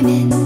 climbing.